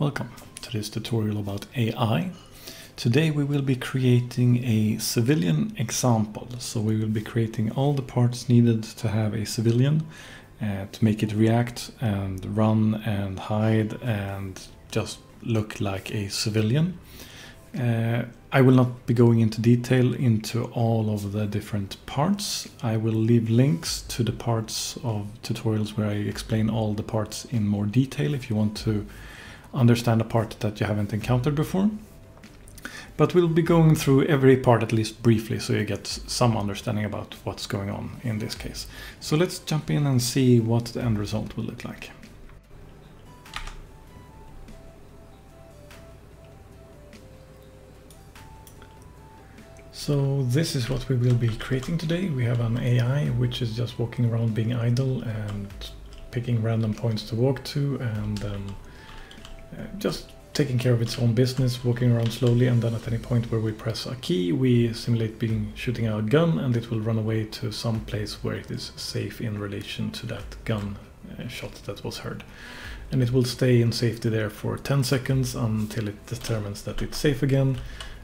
Welcome to this tutorial about AI. Today we will be creating a civilian example. So we will be creating all the parts needed to have a civilian uh, to make it react and run and hide and just look like a civilian. Uh, I will not be going into detail into all of the different parts. I will leave links to the parts of tutorials where I explain all the parts in more detail if you want to understand a part that you haven't encountered before. But we'll be going through every part at least briefly so you get some understanding about what's going on in this case. So let's jump in and see what the end result will look like. So this is what we will be creating today. We have an AI which is just walking around being idle and picking random points to walk to and um, just taking care of its own business, walking around slowly, and then at any point where we press a key, we simulate being shooting a gun, and it will run away to some place where it is safe in relation to that gun uh, shot that was heard. And it will stay in safety there for 10 seconds until it determines that it's safe again,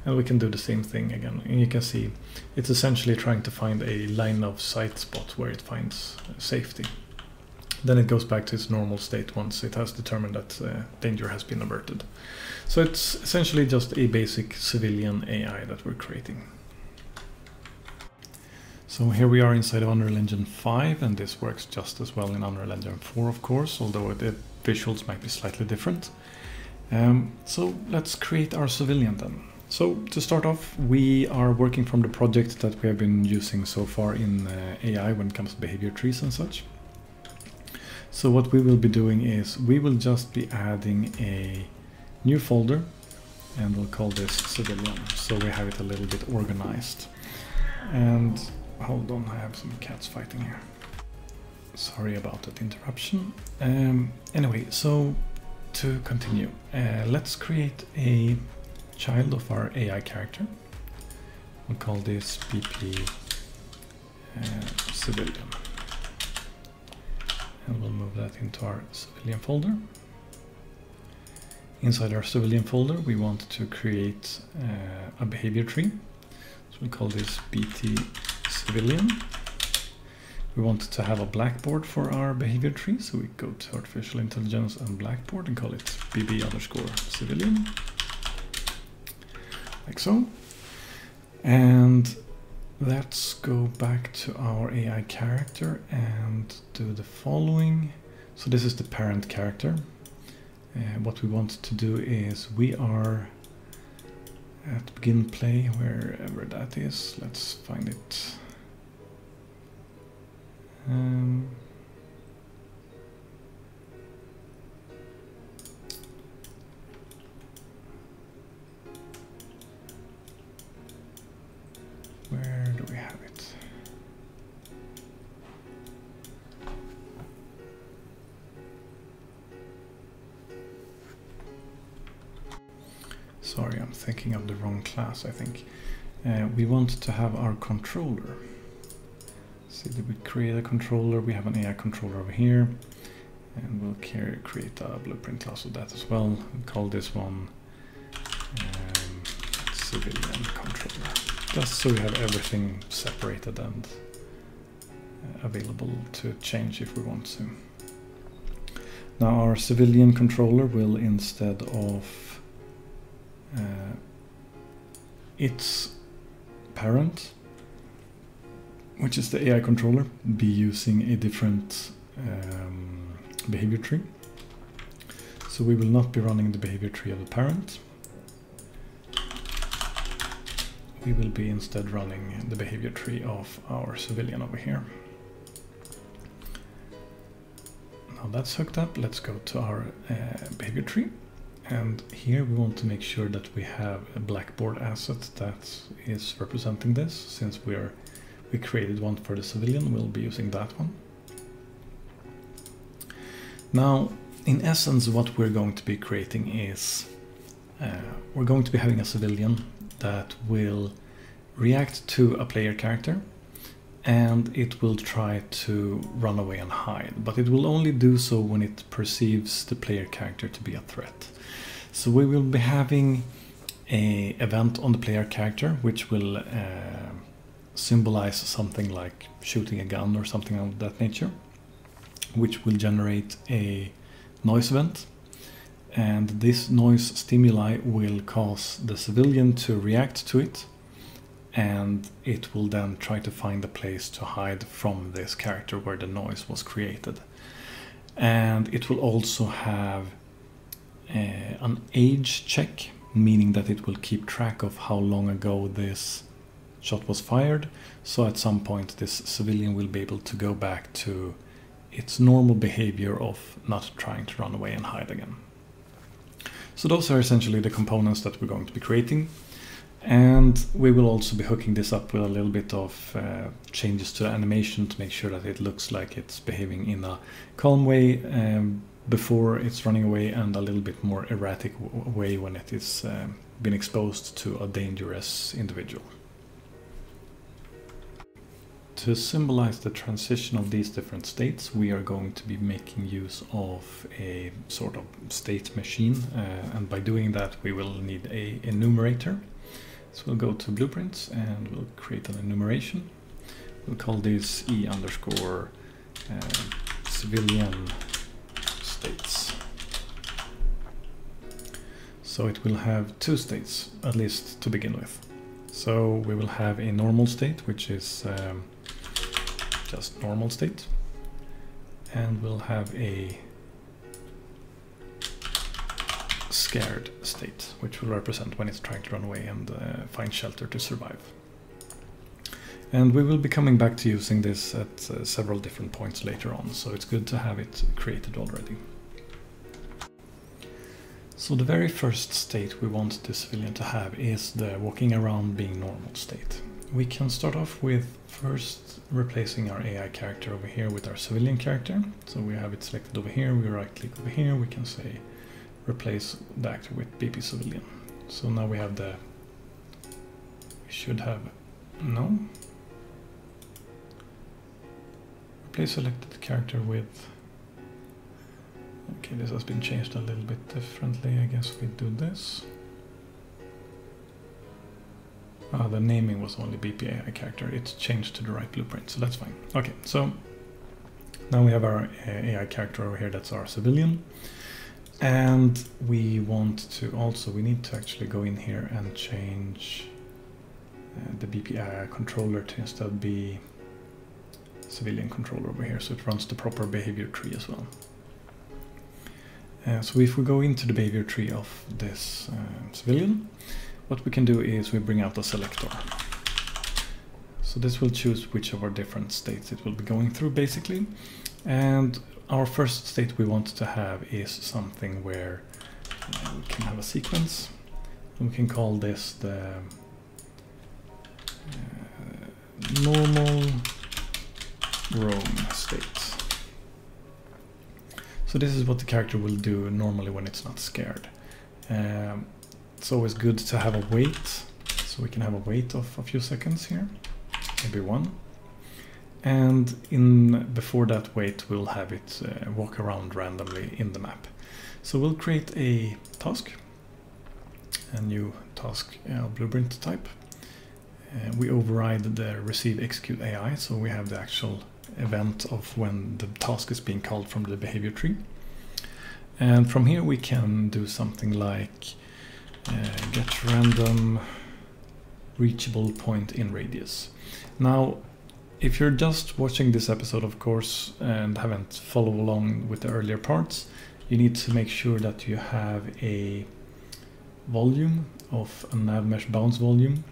and we can do the same thing again. And you can see it's essentially trying to find a line of sight spot where it finds safety. Then it goes back to its normal state once it has determined that uh, danger has been averted. So it's essentially just a basic civilian AI that we're creating. So here we are inside of Unreal Engine 5 and this works just as well in Unreal Engine 4 of course, although the visuals might be slightly different. Um, so let's create our civilian then. So to start off, we are working from the project that we have been using so far in uh, AI when it comes to behavior trees and such. So what we will be doing is we will just be adding a new folder and we'll call this civilian so we have it a little bit organized. And hold on, I have some cats fighting here. Sorry about that interruption. Um, anyway, so to continue, uh, let's create a child of our AI character. We'll call this BP uh, civilian move that into our civilian folder. Inside our civilian folder, we want to create uh, a behavior tree. So we call this BT civilian. We want to have a blackboard for our behavior tree, so we go to artificial intelligence and blackboard and call it BB underscore civilian, like so. And Let's go back to our AI character and do the following. So this is the parent character. Uh, what we want to do is we are at begin play, wherever that is. Let's find it. Um, class, I think. Uh, we want to have our controller. See, did we create a controller? We have an AI controller over here. And we'll create a blueprint class of that as well. Call this one um, civilian controller just so we have everything separated and available to change if we want to. Now our civilian controller will instead of uh, its parent, which is the AI controller, be using a different um, behavior tree. So we will not be running the behavior tree of the parent. we will be instead running the behavior tree of our civilian over here. Now that's hooked up, let's go to our uh, behavior tree. And here we want to make sure that we have a blackboard asset that is representing this. Since we are we created one for the civilian, we'll be using that one. Now, in essence, what we're going to be creating is uh, we're going to be having a civilian that will react to a player character and it will try to run away and hide, but it will only do so when it perceives the player character to be a threat. So we will be having a event on the player character which will uh, symbolize something like shooting a gun or something of that nature, which will generate a noise event. And this noise stimuli will cause the civilian to react to it and it will then try to find a place to hide from this character where the noise was created. And it will also have uh, an age check, meaning that it will keep track of how long ago this shot was fired. So at some point, this civilian will be able to go back to its normal behavior of not trying to run away and hide again. So those are essentially the components that we're going to be creating. And we will also be hooking this up with a little bit of uh, changes to the animation to make sure that it looks like it's behaving in a calm way um, before it's running away and a little bit more erratic way when it is um, been exposed to a dangerous individual. To symbolize the transition of these different states, we are going to be making use of a sort of state machine, uh, and by doing that we will need a enumerator. So we'll go to blueprints and we'll create an enumeration. We'll call this e underscore uh, civilian states. So it will have two states, at least to begin with. So we will have a normal state, which is um, just normal state. And we'll have a scared state, which will represent when it's trying to run away and uh, find shelter to survive. And we will be coming back to using this at uh, several different points later on, so it's good to have it created already. So the very first state we want the civilian to have is the walking around being normal state. We can start off with first replacing our AI character over here with our civilian character. So we have it selected over here, we right click over here, we can say replace the actor with BP civilian. So now we have the, we should have, no. Replace selected character with, okay this has been changed a little bit differently, I guess we do this. Uh, the naming was only BPAI character. It's changed to the right blueprint, so that's fine. Okay, so now we have our AI character over here. That's our civilian. And we want to also, we need to actually go in here and change uh, the BPI controller to instead be civilian controller over here. So it runs the proper behavior tree as well. Uh, so if we go into the behavior tree of this uh, civilian, what we can do is we bring out a selector. So this will choose which of our different states it will be going through basically. And our first state we want to have is something where we can have a sequence. And we can call this the uh, normal roam state. So this is what the character will do normally when it's not scared. Um, it's always good to have a wait, so we can have a wait of a few seconds here, maybe one. And in before that wait, we'll have it uh, walk around randomly in the map. So we'll create a task, a new task uh, blueprint type. Uh, we override the receive execute AI, so we have the actual event of when the task is being called from the behavior tree. And from here we can do something like uh, get random reachable point in radius. Now, if you're just watching this episode, of course, and haven't followed along with the earlier parts, you need to make sure that you have a volume of a nav mesh bounds volume,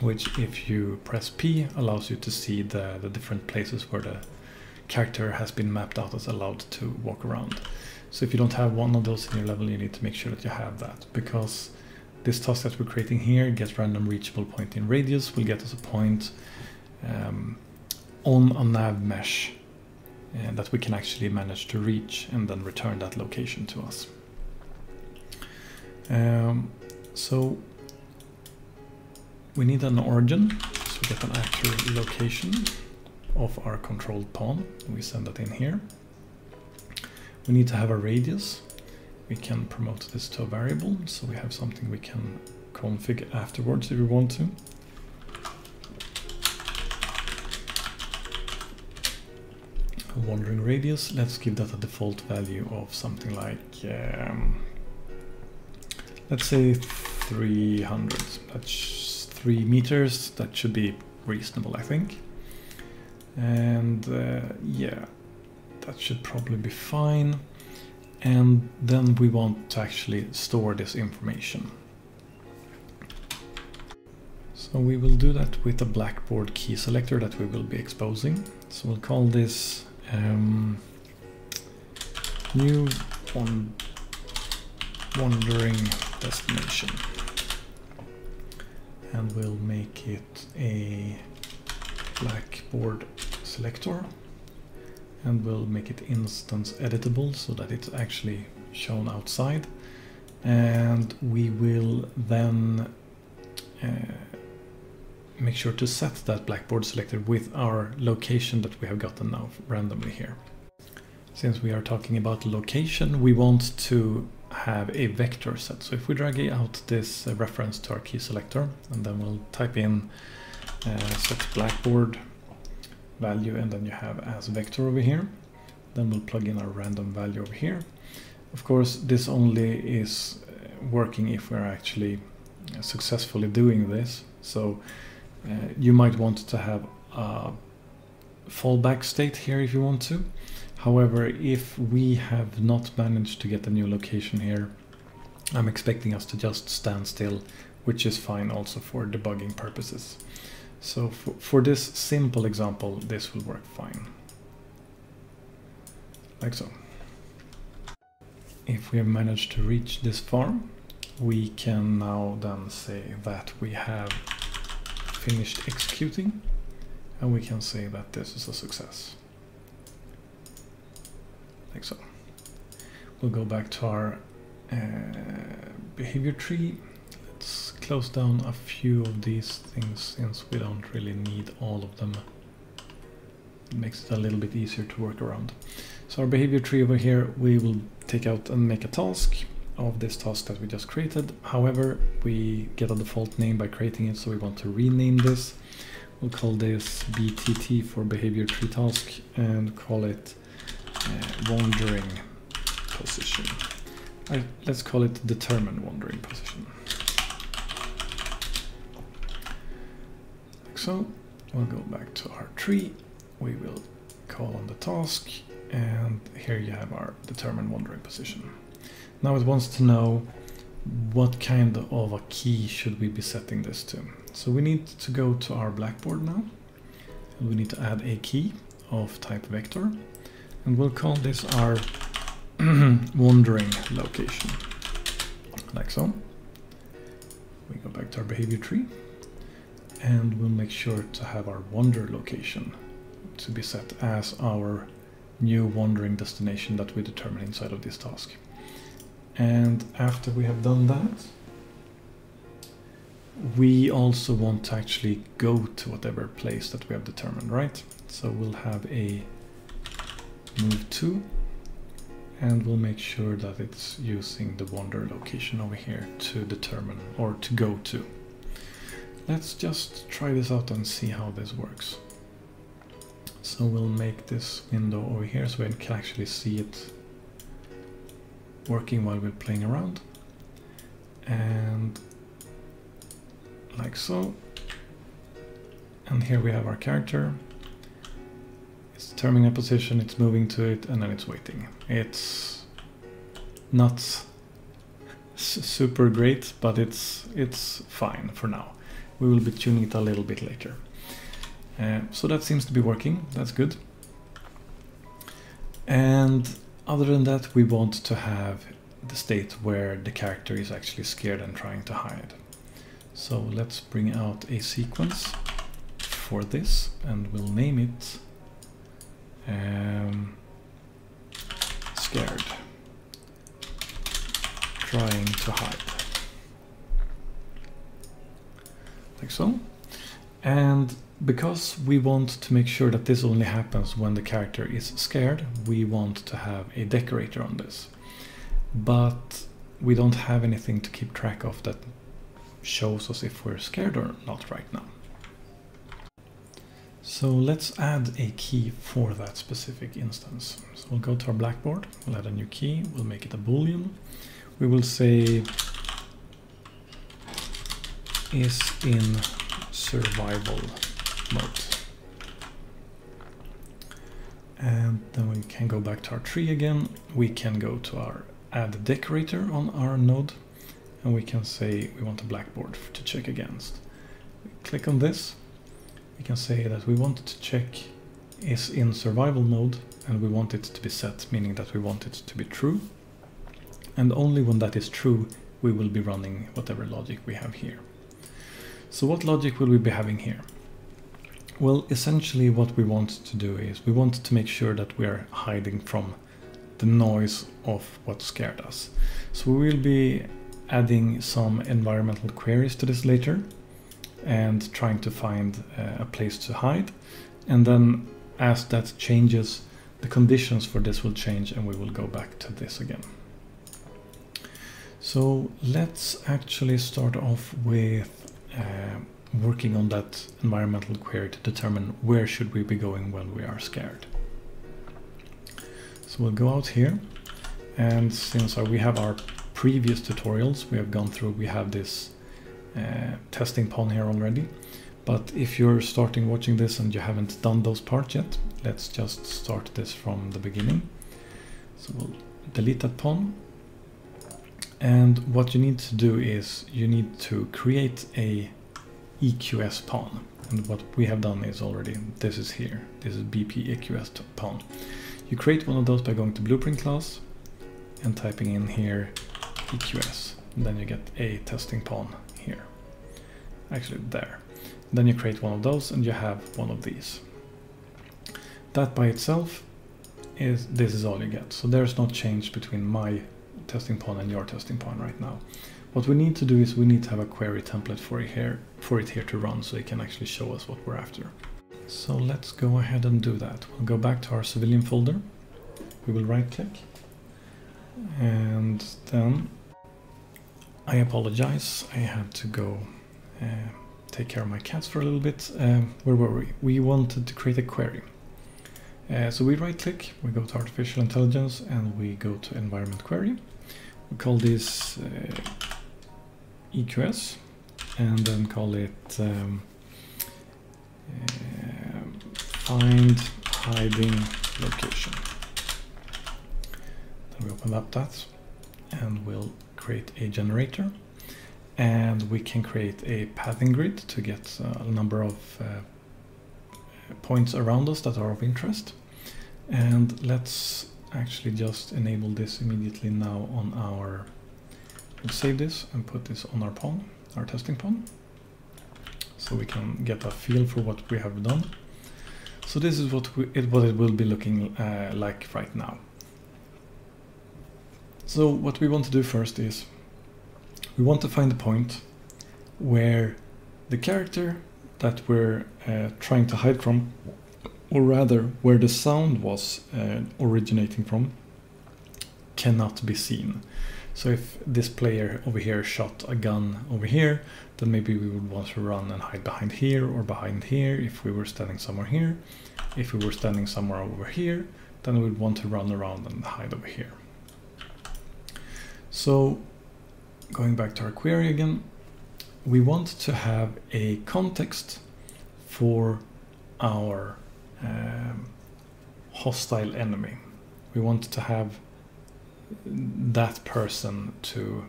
which if you press P allows you to see the, the different places where the character has been mapped out as allowed to walk around. So if you don't have one of those in your level, you need to make sure that you have that because this task that we're creating here, get random reachable point in radius, will get us a point um, on a nav mesh uh, that we can actually manage to reach and then return that location to us. Um, so we need an origin, so we get an actual location of our controlled pawn. We send that in here. We need to have a radius. We can promote this to a variable, so we have something we can config afterwards if we want to. Wandering radius, let's give that a default value of something like, um, let's say 300. That's 3 meters, that should be reasonable I think. And uh, yeah, that should probably be fine. And then we want to actually store this information. So we will do that with a Blackboard key selector that we will be exposing. So we'll call this um, new wandering destination. And we'll make it a Blackboard selector and we'll make it instance editable so that it's actually shown outside and we will then uh, make sure to set that blackboard selector with our location that we have gotten now randomly here. Since we are talking about location, we want to have a vector set. So if we drag out this uh, reference to our key selector, and then we'll type in uh, set blackboard value, and then you have as vector over here. Then we'll plug in our random value over here. Of course, this only is uh, working if we're actually uh, successfully doing this. So uh, you might want to have a fallback state here if you want to. However, if we have not managed to get a new location here, I'm expecting us to just stand still, which is fine also for debugging purposes. So for, for this simple example, this will work fine. Like so. If we have managed to reach this far, we can now then say that we have finished executing and we can say that this is a success. Like so. We'll go back to our uh, behavior tree. Let's close down a few of these things since we don't really need all of them. It makes it a little bit easier to work around. So our behavior tree over here, we will take out and make a task of this task that we just created. However, we get a default name by creating it, so we want to rename this. We'll call this BTT for behavior tree task and call it uh, wandering position. Let's call it determine wandering position. Like so, we'll go back to our tree. We will call on the task and here you have our determine wandering position. Now it wants to know what kind of a key should we be setting this to. So we need to go to our blackboard now. We need to add a key of type vector. And we'll call this our wandering location. Like so. We go back to our behavior tree. And we'll make sure to have our wander location to be set as our new wandering destination that we determine inside of this task. And after we have done that, we also want to actually go to whatever place that we have determined, right? So we'll have a move to, and we'll make sure that it's using the wander location over here to determine or to go to. Let's just try this out and see how this works. So we'll make this window over here so we can actually see it working while we're playing around. And like so. And here we have our character. It's determining a position, it's moving to it, and then it's waiting. It's not super great, but it's it's fine for now. We will be tuning it a little bit later. Uh, so that seems to be working, that's good. And other than that, we want to have the state where the character is actually scared and trying to hide. So let's bring out a sequence for this and we'll name it um, scared. Trying to hide. Like so And because we want to make sure that this only happens when the character is scared, we want to have a decorator on this. But we don't have anything to keep track of that shows us if we're scared or not right now. So let's add a key for that specific instance. So we'll go to our blackboard, we'll add a new key, we'll make it a boolean. We will say is in survival mode. And then we can go back to our tree again. We can go to our add decorator on our node and we can say we want a blackboard to check against. We click on this we can say that we want to check is in survival mode and we want it to be set, meaning that we want it to be true. And only when that is true, we will be running whatever logic we have here. So what logic will we be having here? Well, essentially what we want to do is we want to make sure that we are hiding from the noise of what scared us. So we will be adding some environmental queries to this later and trying to find uh, a place to hide. And then as that changes, the conditions for this will change and we will go back to this again. So let's actually start off with uh, working on that environmental query to determine where should we be going when we are scared. So we'll go out here and since we have our previous tutorials we have gone through, we have this uh, testing pawn here already. But if you're starting watching this and you haven't done those parts yet, let's just start this from the beginning. So we'll delete that pawn. And what you need to do is you need to create a EQS pawn. And what we have done is already, this is here, this is BP EQS pawn. You create one of those by going to blueprint class and typing in here EQS. And then you get a testing pawn here. Actually there. Then you create one of those and you have one of these. That by itself is this is all you get. So there's no change between my testing pawn and your testing pawn right now. What we need to do is we need to have a query template for it here, for it here to run so it can actually show us what we're after. So let's go ahead and do that. We'll go back to our civilian folder. We will right click and then I apologize. I had to go uh, take care of my cats for a little bit. Um, where were we? We wanted to create a query. Uh, so we right click, we go to artificial intelligence and we go to environment query. Call this uh, EQS and then call it um, uh, find hiding location. Then we open up that and we'll create a generator and we can create a pathing grid to get a number of uh, points around us that are of interest. And let's actually just enable this immediately now on our, we'll save this and put this on our pawn, our testing pawn. So we can get a feel for what we have done. So this is what, we, it, what it will be looking uh, like right now. So what we want to do first is we want to find a point where the character that we're uh, trying to hide from, or rather where the sound was uh, originating from, cannot be seen. So if this player over here shot a gun over here, then maybe we would want to run and hide behind here or behind here if we were standing somewhere here. If we were standing somewhere over here, then we would want to run around and hide over here. So going back to our query again, we want to have a context for our um, hostile enemy. We want to have that person to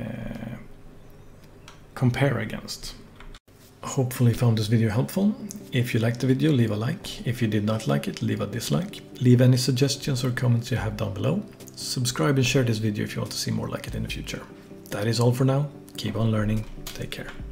uh, compare against. Hopefully found this video helpful. If you liked the video, leave a like. If you did not like it, leave a dislike. Leave any suggestions or comments you have down below. Subscribe and share this video if you want to see more like it in the future. That is all for now. Keep on learning. Take care.